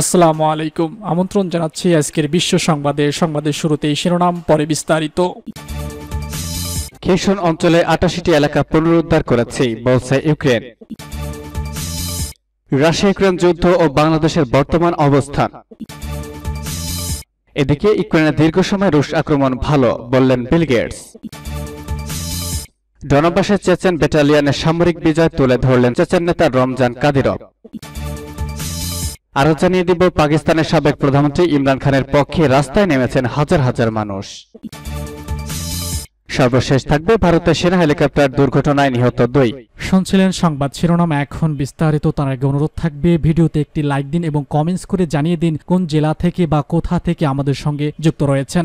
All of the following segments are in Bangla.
আসসালামু আলাইকুম। আমন্ত্রণ জানাচ্ছি আজকের বিশ্ব সংবাদে। সংবাদের শুরুতেই শিরোনাম, পরে বিস্তারিত। খেসন অঞ্চলে আটাশিটি এলাকা পুনরুদ্ধার করেছে, বলছে ইউক্রেন। রাশিয়া ইউক্রেন যুদ্ধ ও বাংলাদেশের বর্তমান অবস্থান। এদিকে ইউক্রেনের দীর্ঘ সময় রুশ আক্রমণ ভালো, বললেন বিল গেটস। ডনবাসের চেচেন ব্যাটালিয়নের সামরিক বিজয় তুলে ধরলেন চেচেন নেতা রমজান কাদিরভ। আরও জানিয়ে দিব, পাকিস্তানের সাবেক প্রধানমন্ত্রী ইমরান খানের পক্ষে রাস্তায় নেমেছেন হাজার হাজার মানুষ। সর্বশেষ থাকবে ভারতের সেনা হেলিকপ্টার দুর্ঘটনায় নিহত দুই। শুনছিলেন সংবাদ শিরোনাম, এখন বিস্তারিত, তার আগে অনুরোধ থাকবে, ভিডিওতে একটি লাইক দিন এবং কমেন্টস করে জানিয়ে দিন কোন জেলা থেকে বা কোথা থেকে আমাদের সঙ্গে যুক্ত রয়েছেন।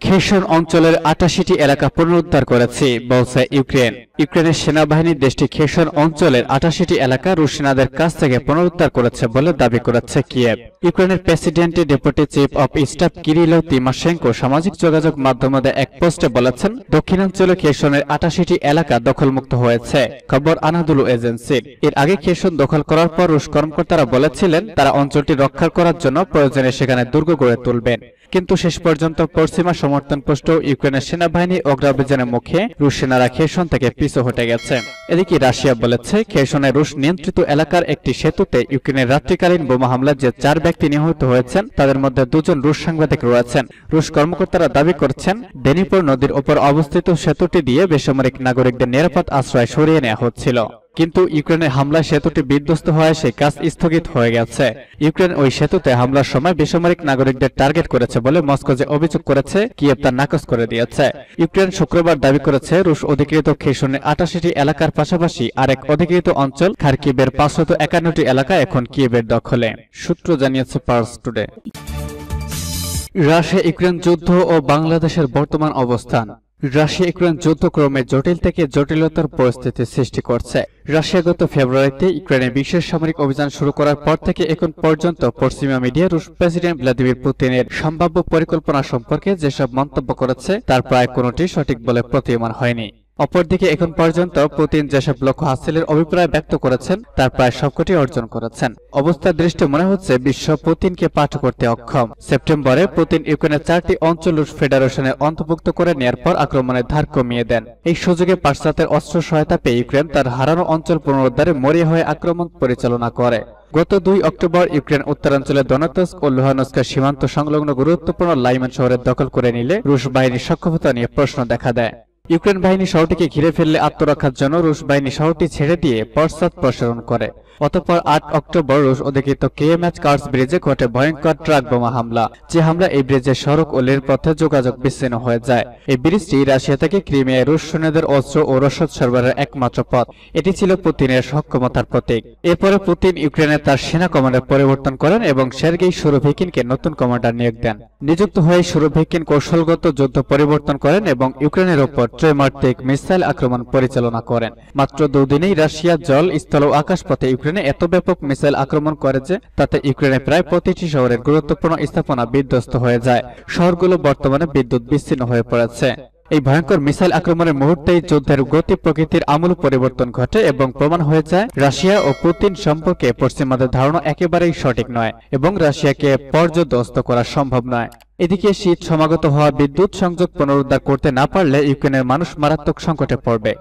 খেসন অঞ্চলের আটাশিটি এলাকা পুনরুদ্ধার করেছে বলছে ইউক্রেন। ইউক্রেনের সেনাবাহিনী দেশটি খেসন অঞ্চলের আটাশিটি এলাকা রুশ সেনাদের কাছ থেকে পুনরুদ্ধার করেছে বলে দাবি করেছে কিয়েভ। ইউক্রেনের প্রেসিডেন্টের deputy chief of staff Kyrylo Tymoshenko সামাজিক যোগাযোগ মাধ্যমে এক পোস্টে বলেছেন, দক্ষিণাঞ্চলে খেসনের আটাশিটি এলাকা দখলমুক্ত হয়েছে, খবর আনাদুলু এজেন্সির এর আগে খেসন দখল করার পর রুশ কর্মকর্তারা বলেছিলেন, তারা অঞ্চলটি রক্ষা করার জন্য প্রয়োজনে সেখানে দুর্গ গড়ে তুলবেন। কিন্তু শেষ পর্যন্ত পশ্চিমা সমর্থন পুষ্ট ইউক্রেনের সেনাবাহিনী অগ্রাভিযানের মুখে রুশ সেনারা খেসন থেকে পিছু হটে গেছে। এদিকে রাশিয়া বলেছে খেসনের রুশ নিয়ন্ত্রিত এলাকার একটি সেতুতে ইউক্রেনের রাত্রিকালীন বোমা হামলায় যে চার ব্যক্তি নিহত হয়েছেন, তাদের মধ্যে দুজন রুশ সাংবাদিক রয়েছেন। রুশ কর্মকর্তারা দাবি করছেন ডেনিপুর নদীর উপর অবস্থিত সেতুটি দিয়ে বেসামরিক নাগরিকদের নিরাপদ আশ্রয় সরিয়ে নেওয়া হচ্ছিল। কিন্তু ইউক্রেনের হামলায় সেতুটি বিধ্বস্ত হওয়ায় সেই কাজ স্থগিত হয়ে গেছে। ইউক্রেন ওই সেতুতে হামলার সময় বেসামরিক নাগরিকদের টার্গেট করেছে বলে মস্কো যে অভিযোগ করেছে, কিয়েভ তা নাকচ করে দিয়েছে। ইউক্রেন শুক্রবার দাবি করেছে, রুশ অধিকৃত খেসনের আটাশিটি এলাকার পাশাপাশি আরেক অধিকৃত অঞ্চল খারকিবের পাঁচশত একান্নটি এলাকা এখন কিয়েভের দখলে, সূত্র জানিয়েছে পার্স টুডে। রাশিয়া ইউক্রেন যুদ্ধ ও বাংলাদেশের বর্তমান অবস্থান। রাশিয়া ইউক্রেন যুদ্ধক্রমে জটিল থেকে জটিলতার পরিস্থিতি সৃষ্টি করছে। রাশিয়া গত ফেব্রুয়ারিতে ইউক্রেনে বিশেষ সামরিক অভিযান শুরু করার পর থেকে এখন পর্যন্ত পশ্চিমা মিডিয়া রুশ প্রেসিডেন্ট ভ্লাদিমির পুতিনের সম্ভাব্য পরিকল্পনা সম্পর্কে যেসব মন্তব্য করেছে, তার প্রায় কোনোটি সঠিক বলে প্রতীয়মান হয়নি। অপরদিকে এখন পর্যন্ত পুতিন যেসব লক্ষ্য হাসিলের অভিপ্রায় ব্যক্ত করেছেন, তার প্রায় সবকটি অর্জন করেছেন। অবস্থার দৃষ্টি মনে হচ্ছে বিশ্ব পুতিনকে পাঠ করতে অক্ষম। সেপ্টেম্বরে পুতিন ইউক্রেনের চারটি অঞ্চল রুশ ফেডারেশনে অন্তর্ভুক্ত করে নেয়ার পর আক্রমণের ধার কমিয়ে দেন। এই সুযোগে পাশ্চাত্যের অস্ত্র সহায়তা পেয়ে ইউক্রেন তার হারানো অঞ্চল পুনরুদ্ধারে মরিয়া হয়ে আক্রমণ পরিচালনা করে। গত দুই অক্টোবর ইউক্রেন উত্তরাঞ্চলে দনতস্ক ও লুহানস্কের সীমান্ত সংলগ্ন গুরুত্বপূর্ণ লাইমান শহরের দখল করে নিলে রুশ বাহিনীর সক্ষমতা নিয়ে প্রশ্ন দেখা দেয়। ইউক্রেন বাহিনী শহরটিকে ঘিরে ফেললে আত্মরক্ষার জন্য রুশ বাহিনী শহরটি ছেড়ে দিয়ে পশ্চাৎ প্রসারণ করে। অতঃপর আট অক্টোবর রুশ অধিকৃত কেএমএচ কার্স ব্রিজে ঘটে ভয়ঙ্কর ট্রাক বোমা হামলা, যে হামলা এই ব্রিজের সড়ক ও পথে যোগাযোগ বিচ্ছিন্ন হয়ে যায়। এই ব্রিজটি রাশিয়া থেকে ক্রিমিয়ায় রুশ সৈন্যদের অস্ত্র ও রসদ সরবরাহের একমাত্র পথ। এটি ছিল পুতিনের সক্ষমতার প্রতীক। এরপরে পুতিন ইউক্রেনে তার সেনা কমান্ডার পরিবর্তন করেন এবং সের্গেই সুরভিকিনকে নতুন কমান্ডার নিয়োগ দেন। নিযুক্ত হয়ে সুরভিকিন কৌশলগত যুদ্ধ পরিবর্তন করেন এবং ইউক্রেনের ওপর ত্রৈমাত্রিক মিসাইল আক্রমণ পরিচালনা করেন। মাত্র দুদিনেই রাশিয়া জল, স্থল ও আকাশপথে ইউক্রেনে এত ব্যাপক মিসাইল আক্রমণ করে যে, তাতে ইউক্রেনে প্রায় প্রতিটি শহরের গুরুত্বপূর্ণ স্থাপনা বিধ্বস্ত হয়ে যায়। শহরগুলো বর্তমানে বিদ্যুৎ বিচ্ছিন্ন হয়ে পড়েছে। এই ভয়ঙ্কর মিসাইল আক্রমণের মুহূর্তেই যুদ্ধের গতি প্রকৃতির আমূল পরিবর্তন ঘটে এবং প্রমাণ হয়ে যায়, রাশিয়া ও পুতিন সম্পর্কে পশ্চিমাদের ধারণা একেবারেই সঠিক নয় এবং রাশিয়াকে পর্যদস্ত করা সম্ভব নয়। এদিকে শীত সমাগত হওয়া বিদ্যুৎ সংযোগ পুনরুদ্ধার করতে না পারলে ইউক্রেনের মানুষ মারাত্মক সংকটে পড়বে।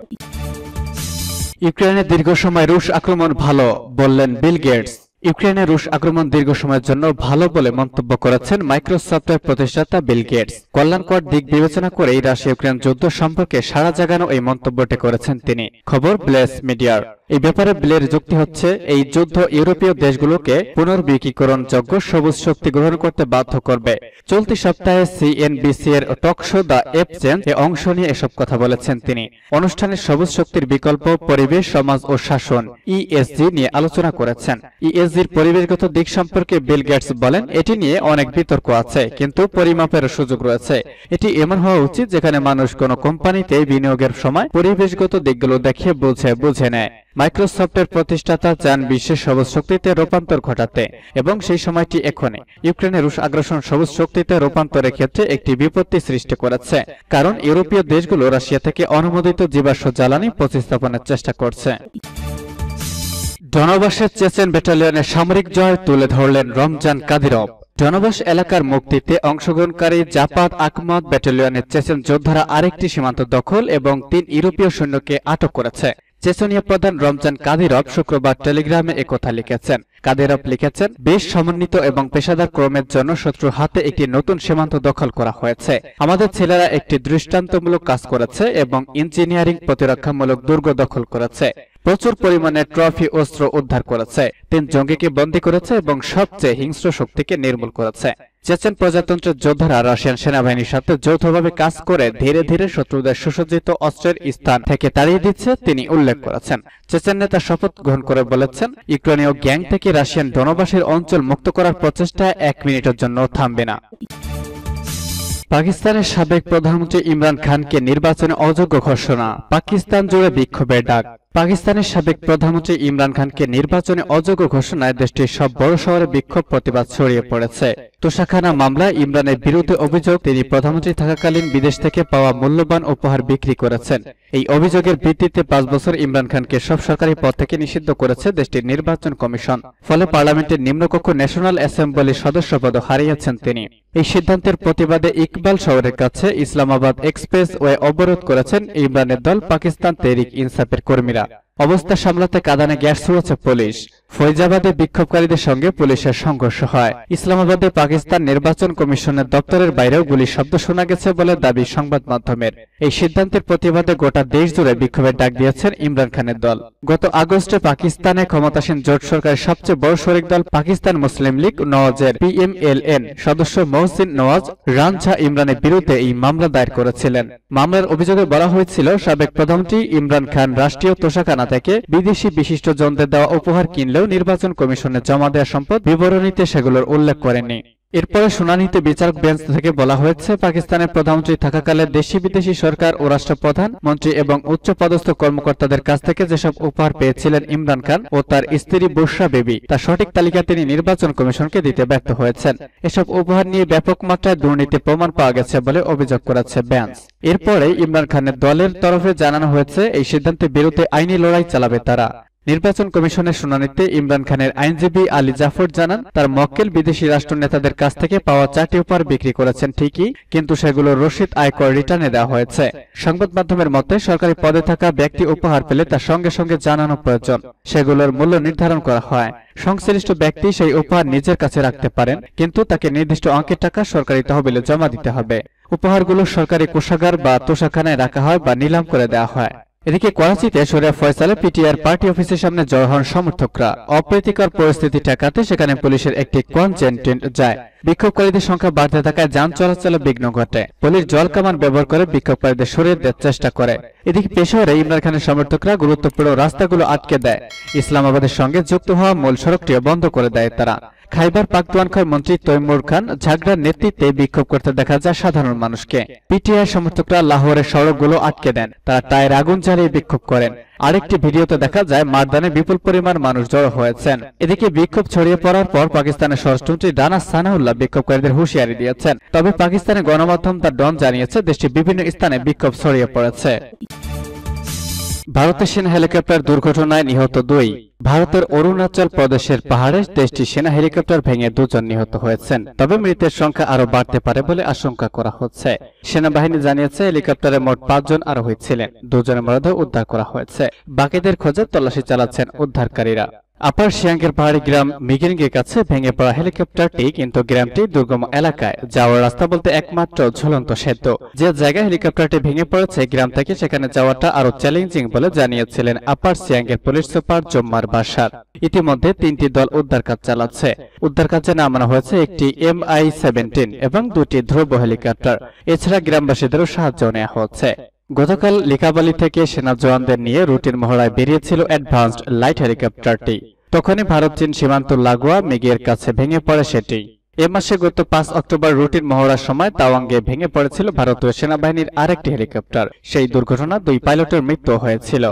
ইউক্রেনের দীর্ঘ সময় রুশ আক্রমণ ভালো, বললেন বিল গেটস। ইউক্রেনে রুশ আক্রমণ দীর্ঘ সময়ের জন্য ভালো বলে মন্তব্য করেছেন মাইক্রোসফটের প্রতিষ্ঠাতা বিল গেটস। কল্যাণকর দিক বিবেচনা করেই রাশিয়া ইউক্রেন যুদ্ধ সম্পর্কে সারা জাগানো এই মন্তব্যটি করেছেন তিনি। খবর ব্লেস মিডিয়ার। এই ব্যাপারে বিলের যুক্তি হচ্ছে, এই যুদ্ধ ইউরোপীয় দেশগুলোকে পুনর্বিকীকরণযোগ্য সবুজ শক্তি গ্রহণ করতে বাধ্য করবে। চলতি সপ্তাহে সিএনবিসি এর টক শো দ্য এপচেঞ্জ এ অংশ নিয়ে এসব কথা বলেছেন তিনি। অনুষ্ঠানে সবুজ শক্তির বিকল্প, পরিবেশ, সমাজ ও শাসন ইএসজি নিয়ে আলোচনা করেছেন। ইএসজির পরিবেশগত দিক সম্পর্কে বিল গেটস বলেন, এটি নিয়ে অনেক বিতর্ক আছে, কিন্তু পরিমাপের সুযোগ রয়েছে। এটি এমন হওয়া উচিত যেখানে মানুষ কোনো কোম্পানিতে বিনিয়োগের সময় পরিবেশগত দিকগুলো দেখে বুঝে বুঝে নেয়। মাইক্রোসফটের প্রতিষ্ঠাতা চান বিশ্বের সবুজ শক্তিতে রূপান্তর ঘটাতে এবং সেই সময়টি এখনই ইউক্রেনের রুশ আগ্রাসন সবুজ শক্তিতে রূপান্তরের ক্ষেত্রে একটি বিপত্তি সৃষ্টি করেছে, কারণ ইউরোপীয় দেশগুলো রাশিয়া থেকে অনুমোদিত জীবাশ্ম জ্বালানি প্রতিস্থাপনের চেষ্টা করছে। জনবাসের চেচেন ব্যাটালিয়নের সামরিক জয় তুলে ধরলেন রমজান কাদিরভ। জনবাস এলাকার মুক্তিতে অংশগ্রহণকারী জাপাত আকমদ ব্যাটালিয়নের চেচেন যোদ্ধারা আরেকটি সীমান্ত দখল এবং তিন ইউরোপীয় সৈন্যকে আটক করেছে। চেচনিয়া প্রধান রমজান কাদিরভ শুক্রবার টেলিগ্রামে একথা লিখেছেন। কাদিরভ লিখেছেন, বেশ সমন্বিত এবং পেশাদার ক্রমের জন্য শত্রুর হাতে একটি নতুন সীমান্ত দখল করা হয়েছে। আমাদের ছেলেরা একটি দৃষ্টান্তমূলক কাজ করেছে এবং ইঞ্জিনিয়ারিং প্রতিরক্ষামূলক দুর্গ দখল করেছে। প্রচুর পরিমাণে ট্রফি, অস্ত্র উদ্ধার করেছে। তিন জঙ্গিকে বন্দী করেছে এবং সবচেয়ে হিংস্র শক্তিকে নির্মূল করেছে। চেচেন প্রজাতন্ত্রের যোদ্ধারা রাশিয়ান সেনাবাহিনীর সাথে যৌথভাবে কাজ করে ধীরে ধীরে শত্রুদের সুসজ্জিত অস্ত্রের স্থান থেকে তাড়িয়ে দিচ্ছে তিনি উল্লেখ করেছেন। চেচেন নেতা শপথ গ্রহণ করে বলেছেন, ইউক্রেনীয় গ্যাং থেকে রাশিয়ান জনবাসীর অঞ্চল মুক্ত করার প্রচেষ্টা এক মিনিটের জন্য থামবে না। পাকিস্তানের সাবেক প্রধানমন্ত্রী ইমরান খানকে নির্বাচনে অযোগ্য ঘোষণা, পাকিস্তান জুড়ে বিক্ষোভের ডাক। পাকিস্তানের সাবেক প্রধানমন্ত্রী ইমরান খানকে নির্বাচনে অযোগ্য ঘোষণায় দেশটির সব বড় শহরে বিক্ষোভ প্রতিবাদ ছড়িয়ে পড়েছে। তোষাখানা মামলায় ইমরানের বিরুদ্ধে অভিযোগ, তিনি প্রধানমন্ত্রী থাকাকালীন বিদেশ থেকে পাওয়া মূল্যবান উপহার বিক্রি করেছেন। এই অভিযোগের ভিত্তিতে পাঁচ বছর ইমরান খানকে সব সরকারি পদ থেকে নিষিদ্ধ করেছে দেশটির নির্বাচন কমিশন। ফলে পার্লামেন্টের নিম্নকক্ষ ন্যাশনাল অ্যাসেম্বলির সদস্যপদ হারিয়েছেন তিনি। এই সিদ্ধান্তের প্রতিবাদে ইকবাল শহরের কাছে ইসলামাবাদ এক্সপ্রেস ওয়ে অবরোধ করেছেন ইমরানের দল পাকিস্তান তেরিক ইনসাফের কর্মীরা। অবস্থা সামলাতে কাদানে গ্যাস ছুড়েছে পুলিশ। ফৈজাবাদে বিক্ষোভকারীদের সঙ্গে পুলিশের সংঘর্ষ হয়। ইসলামাবাদে পাকিস্তান নির্বাচন কমিশনের দপ্তরের বাইরেও গুলির শব্দ শোনা গেছে বলে দাবি সংবাদ মাধ্যমের। এই সিদ্ধান্তের প্রতিবাদে গোটা দেশ জুড়ে বিক্ষোভের ডাক দিয়েছেন ইমরান খানের দল। গত আগস্টে পাকিস্তানে ক্ষমতাসীন জোট সরকারের সবচেয়ে বড় শরিক দল পাকিস্তান মুসলিম লীগ নওয়াজের পিএমএলএন। সদস্য মহসিন নওয়াজ রানঝা ইমরানের বিরুদ্ধে এই মামলা দায়ের করেছিলেন। মামলার অভিযোগে বলা হয়েছিল সাবেক প্রধানমন্ত্রী ইমরান খান রাষ্ট্রীয় তোষাখানা থেকে বিদেশি বিশিষ্ট জনদের দেওয়া উপহার কিনলেও নির্বাচন কমিশনে জমা দেওয়া সম্পদ বিবরণীতে সেগুলোর উল্লেখ করেননি। এরপরে শুনানিতে বিচারক বেঞ্চ থেকে বলা হয়েছে, পাকিস্তানের প্রধানমন্ত্রী থাকাকালে দেশি বিদেশি সরকার ও রাষ্ট্রপ্রধান, মন্ত্রী এবং উচ্চ পদস্থ কর্মকর্তাদের কাছ থেকে যেসব উপহার পেয়েছিলেন ইমরান খান ও তার স্ত্রী বুশরা বেবি তার সঠিক তালিকা তিনি নির্বাচন কমিশনকে দিতে ব্যর্থ হয়েছেন। এসব উপহার নিয়ে ব্যাপক মাত্রায় দুর্নীতি প্রমাণ পাওয়া গেছে বলে অভিযোগ করেছে বেঞ্চ। এরপরে ইমরান খানের দলের তরফে জানানো হয়েছে, এই সিদ্ধান্তের বিরুদ্ধে আইনি লড়াই চালাবে তারা। নির্বাচন কমিশনের শুনানিতে ইমরান খানের আইনজীবী আলী জাফর জানান, তার মক্কেল বিদেশি রাষ্ট্র নেতাদের কাছ থেকে পাওয়া চারটি উপহার বিক্রি করেছেন ঠিকই, কিন্তু সেগুলো রসিদ আয়কর রিটার্নে দেওয়া হয়েছে। সংবাদ মাধ্যমের মতে, সরকারি পদে থাকা ব্যক্তি উপহার পেলে তার সঙ্গে সঙ্গে জানানো প্রয়োজন। সেগুলোর মূল্য নির্ধারণ করা হয়। সংশ্লিষ্ট ব্যক্তি সেই উপহার নিজের কাছে রাখতে পারেন, কিন্তু তাকে নির্দিষ্ট অঙ্কের টাকা সরকারি তহবিলে জমা দিতে হবে। উপহারগুলো সরকারি কোষাগার বা তোষাখানায় রাখা হয় বা নিলাম করে দেওয়া হয়। এদিকে করাচিতে শরিয়া ফয়সালে পিটিআর পার্টি অফিসের সামনে জড়ো হন সমর্থকরা। অপ্রীতিকর পরিস্থিতি ঠেকাতে সেখানে পুলিশের একটি কনজেন্টেন্ট যায়। বিক্ষোভকারীদের সংখ্যা বাড়তে থাকায় যান চলাচলে বিঘ্ন ঘটে। পুলিশ জল কামান ব্যবহার করে বিক্ষোভকারীদের সরিয়ে দেওয়ার চেষ্টা করে। এদিকে পেশোয়ারে ইমরান খানের সমর্থকরা গুরুত্বপূর্ণ রাস্তাগুলো আটকে দেয়। ইসলামাবাদের সঙ্গে যুক্ত হওয়া মূল সড়কটিও বন্ধ করে দেয় তারা। খাইবার পাখতুয়ানখর মন্ত্রী তৈমুর খান ঝাগড়ার নেতৃত্বে বিক্ষোভ করতে দেখা যায় সাধারণ মানুষকে। পিটিআই সমর্থকরা লাহোরের সড়কগুলো আটকে দেন। তারা টায়ার আগুন জ্বালিয়ে বিক্ষোভ করেন। আরেকটি ভিডিওতে দেখা যায়, মারদানে বিপুল পরিমাণ মানুষ জড়ো হয়েছেন। এদিকে বিক্ষোভ ছড়িয়ে পড়ার পর পাকিস্তানের স্বরাষ্ট্রমন্ত্রী রানা সানাউল্লাহ বিক্ষোভকারীদের হুঁশিয়ারি দিয়েছেন। তবে পাকিস্তানের গণমাধ্যম তার ডন জানিয়েছে, দেশটির বিভিন্ন স্থানে বিক্ষোভ ছড়িয়ে পড়েছে। ভারতের সেনা হেলিকপ্টার দুর্ঘটনায় নিহত দুই। ভারতের অরুণাচল প্রদেশের পাহাড়ে দেশটির সেনা হেলিকপ্টার ভেঙে দুজন নিহত হয়েছেন। তবে মৃতের সংখ্যা আরও বাড়তে পারে বলে আশঙ্কা করা হচ্ছে। সেনাবাহিনী জানিয়েছে, হেলিকপ্টারে মোট পাঁচজন আরোহী ছিলেন। দুজনের মরদেহ উদ্ধার করা হয়েছে। বাকিদের খোঁজে তল্লাশি চালাচ্ছেন উদ্ধারকারীরা। আপার শিয়াঙ্গের পাহাড়ি গ্রাম মিগিরিংয়ের কাছে ভেঙে পড়া হেলিকপ্টারটি কিন্তু গ্রামটি দুর্গম এলাকায় যাওয়ার রাস্তা বলতে একমাত্র ঝুলন্ত সেতু। যে জায়গায় হেলিকপ্টারটি ভেঙে পড়েছে, গ্রাম থেকে সেখানে যাওয়াটা আরও চ্যালেঞ্জিং বলে জানিয়েছিলেন আপার সিয়াঙ্গের পুলিশ সুপার জম্মার বাসার। ইতিমধ্যে তিনটি দল উদ্ধার কাজ চালাচ্ছে। উদ্ধার কাজে নামানো হয়েছে একটি এম আই সেভেন্টিন এবং দুটি ধ্রুব হেলিকপ্টার। এছাড়া গ্রামবাসীদেরও সাহায্য নেওয়া হচ্ছে। গতকাল লিকাবালি থেকে সেনা জওয়ানদের নিয়ে রুটিন মহড়ায় বেরিয়েছিল অ্যাডভান্সড লাইট হেলিকপ্টারটি। তখনই ভারত, চীন সীমান্ত লাগোয়া মেঘের কাছে ভেঙে পড়ে সেটি। এ মাসে গত পাঁচ অক্টোবর রুটিন মহড়ার সময় তাওয়াঙ্গে ভেঙে পড়েছিল ভারতীয় সেনাবাহিনীর আরেকটি হেলিকপ্টার। সেই দুর্ঘটনা দুই পাইলটের মৃত্যু হয়েছিল।